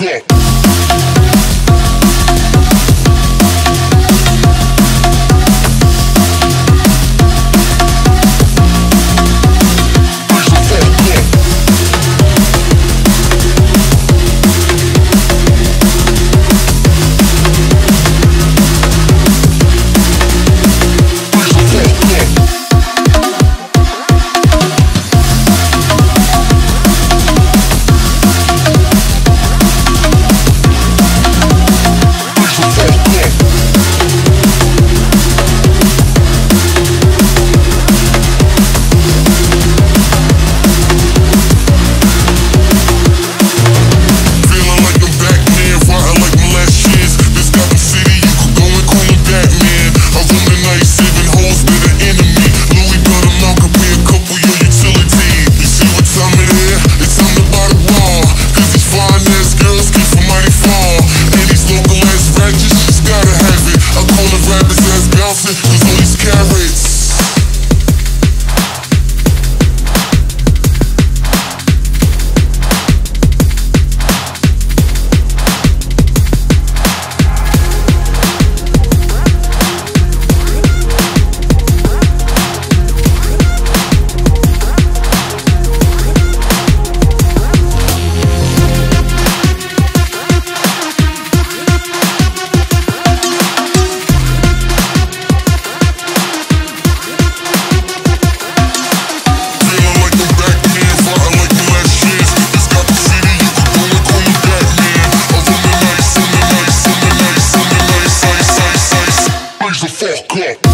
Yeah. fuck up.